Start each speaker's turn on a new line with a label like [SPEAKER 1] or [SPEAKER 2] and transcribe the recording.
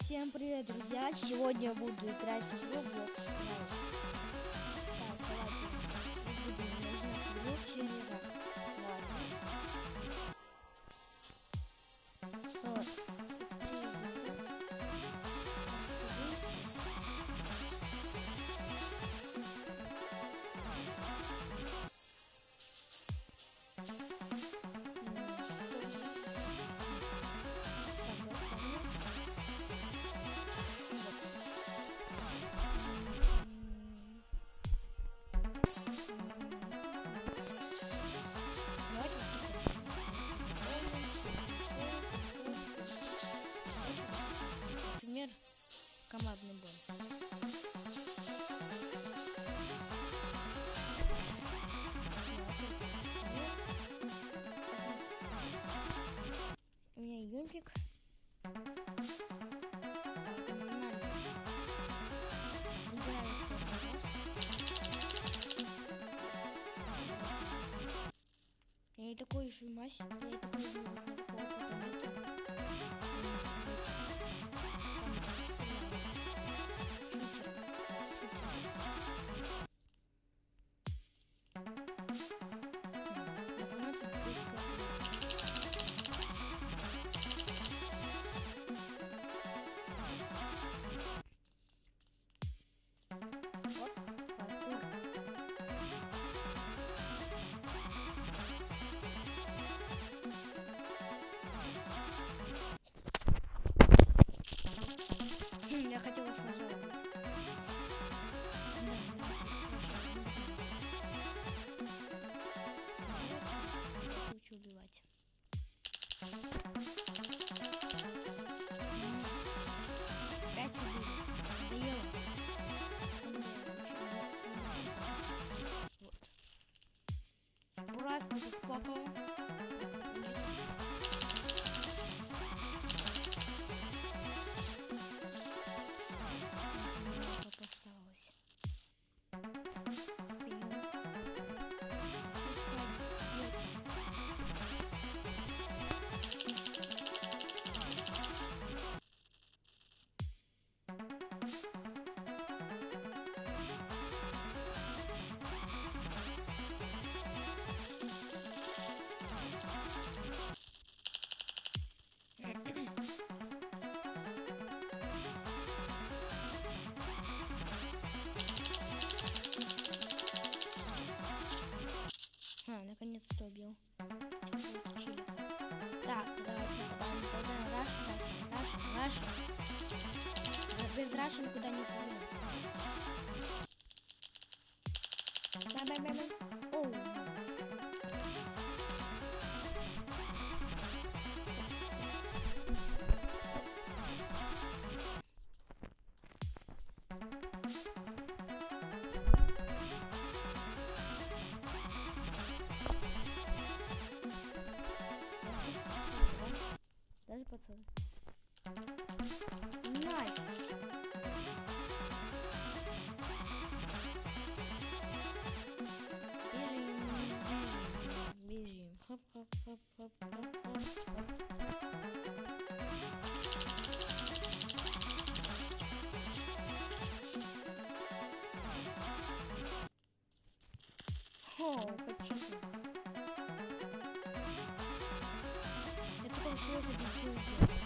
[SPEAKER 1] Всем привет, друзья! Сегодня я буду играть в Roblox. Так, давайте. Будем такой же мастер, я такой же крашен куда-нибудь. Бай-бай-бай-бай. Даже пацаны. Найс. Nice. Oh, it's a It's a